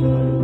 Amen.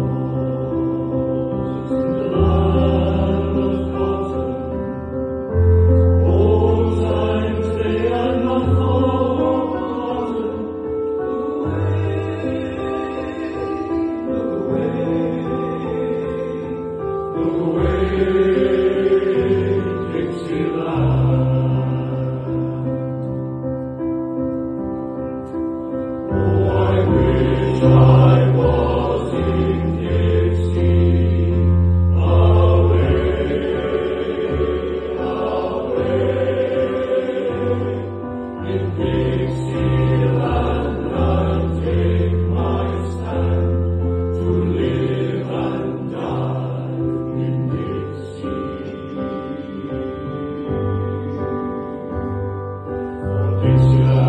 Yes, you uh, are.